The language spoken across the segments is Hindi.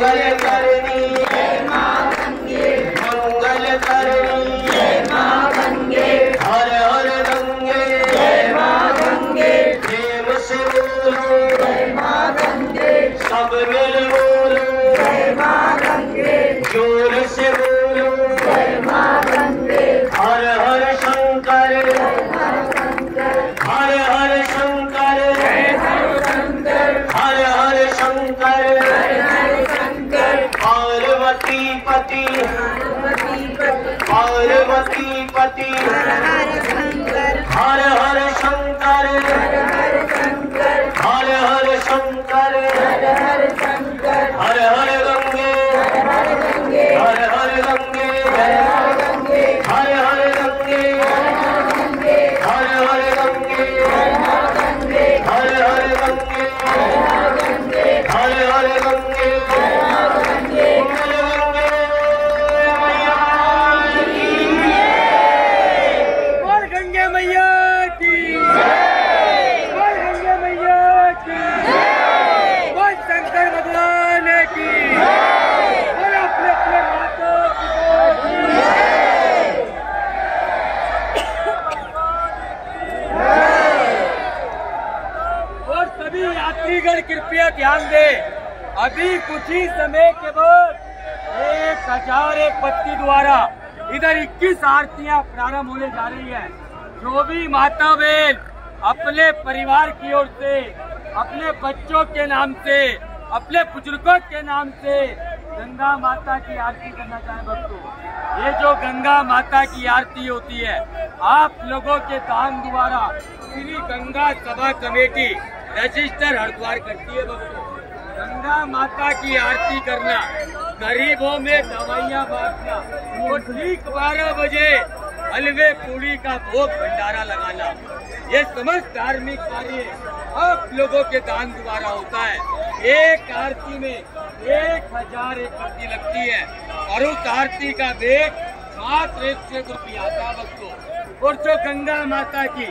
Valeu, पार्वती पति हर हर शंकर। हर कृपया ध्यान दे। अभी कुछ ही समय के बाद एक हज़ार एक पत्ती द्वारा इधर 21 आरतियाँ प्रारंभ होने जा रही है। जो भी माता बहन अपने परिवार की ओर से, अपने बच्चों के नाम से, अपने बुज़ुर्गों के नाम से गंगा माता की आरती करना चाहे भक्तों। ये जो गंगा माता की आरती होती है, आप लोगों के दान द्वारा श्री गंगा सभा कमेटी रजिस्टर हरिद्वार करती है गंगा माता की आरती करना, गरीबों में दवाइयाँ बांटना और ठीक बारह बजे हलवे पूड़ी का भोग भंडारा लगाना, ये समस्त धार्मिक कार्य आप लोगों के दान द्वारा होता है। एक आरती में एक हज़ार एक पत्ती लगती है और उस आरती का वेग मात्र एक सौ रुपया आता भक्तों और जो गंगा माता की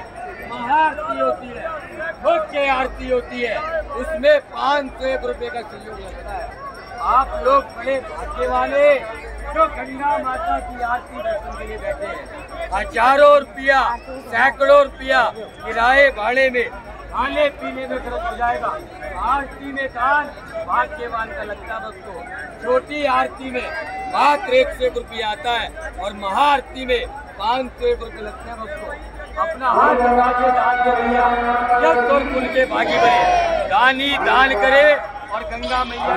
महाआरती होती है मुख्य आरती होती है। उसमें पाँच सौ एक रुपए का सहयोग लगता है। आप लोग बड़े भाग्य वाले जो गंगा माता की आरती दर्शन के लिए बैठे हैं। हज़ारों रुपया, सैकड़ों रुपया किराए भाड़े में खाने पीने में खर्च हो जाएगा। आरती में दान भाग्यवान का लगता है दोस्तों। छोटी आरती में मात्र एक सौ एक रुपया आता है और महाआरती में पाँच सौ एक रुपये लगते हैं दोस्तों। अपना हाथ लगा के दान के भैया जब और कुल के भागी बने। दानी दान करे और गंगा मैया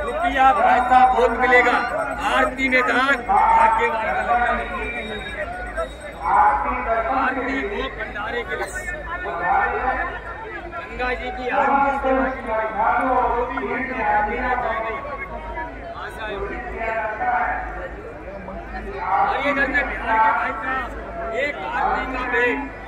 रुपया पैसा बहुत मिलेगा। आरती में दान का है आरती वो भंडारे के लिए। गंगा जी की आरती के इधर से बिहार के भाई साहब, एक आरती का भेंट।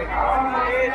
है